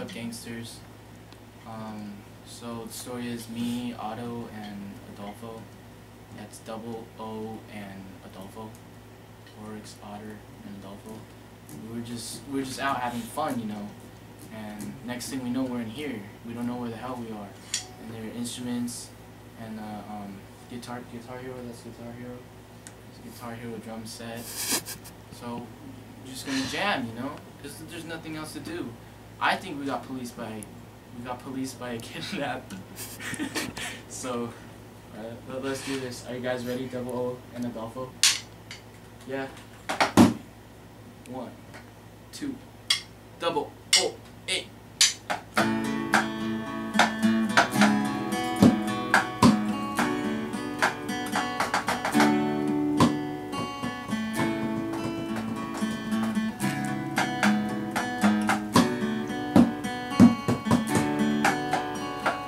Up Gangsters. Um, so the story is me, Otto, and Adolfo. That's double O and Adolfo. Oryx, Otter, and Adolfo. We were just we were just out having fun, you know. And next thing we know, we're in here. We don't know where the hell we are. And there are instruments and uh, um, guitar Guitar Hero. That's Guitar Hero. There's Guitar Hero drum set. So just gonna jam, you know. There's, there's nothing else to do. I think we got policed by we got policed by a kidnap. so let, let's do this. Are you guys ready? Double O and Adolfo. Yeah. One, two, double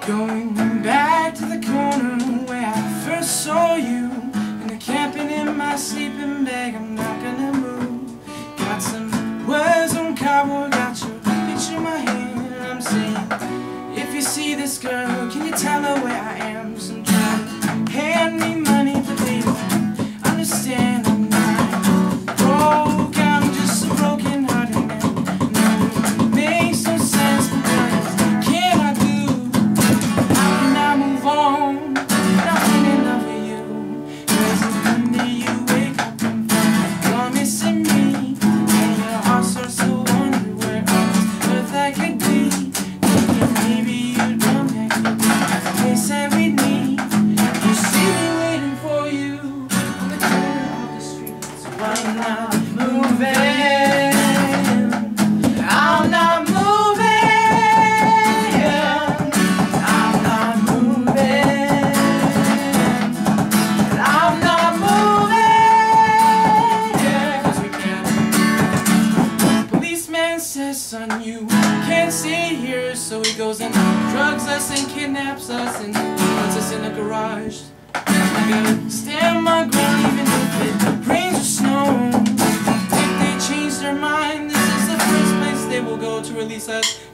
Going can't stay here. So he goes and drugs us and kidnaps us and puts us in a garage. I gotta stand my ground even if it rains or snows. If they change their mind, this is the first place they will go to release us.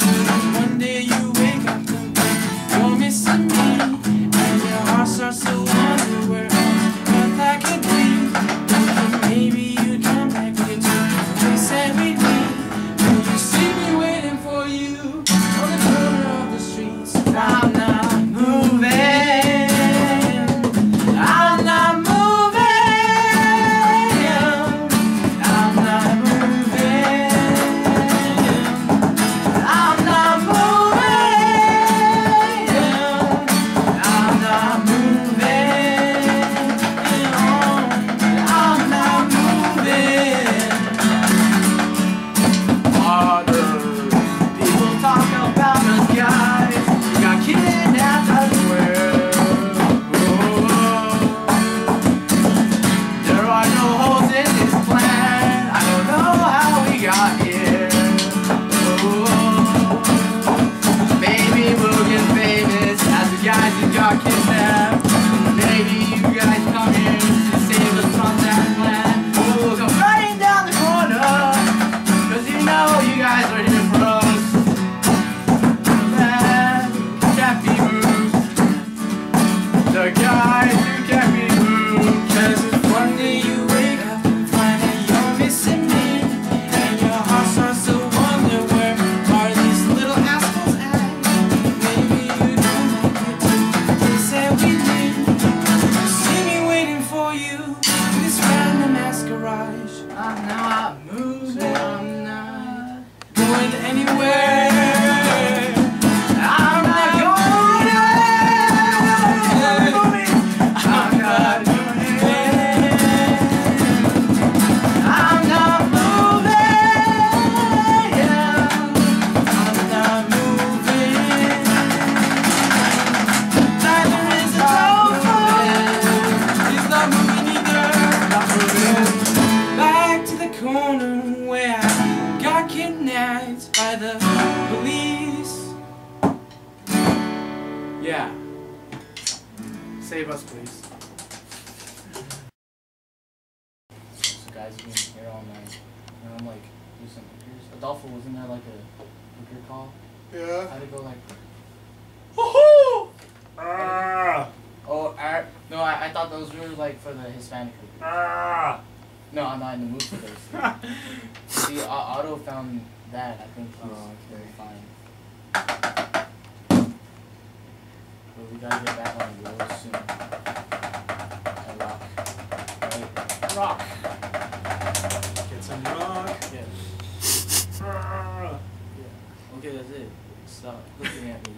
I'm not moving. I'm still waiting for you. Through the masquerade i'm not going anywhere. Corner where I got kidnapped by the police. Yeah. Save us, please. So guys, we've been here all night, and I'm like, do some hookers. Adolfo, wasn't there like a hooker call? Yeah. How'd it go like? Woohoo! Ah! Oh, I, no, I, I thought those were like for the Hispanic. people. Ah! No, I'm not in the mood for those. See, uh, Otto found that. I think he's Oh, okay. fine. But we gotta get back on the road soon. And rock. Right? Rock. Get some rock. Yeah. Ah! Yeah. Okay, that's it. Stop looking at me.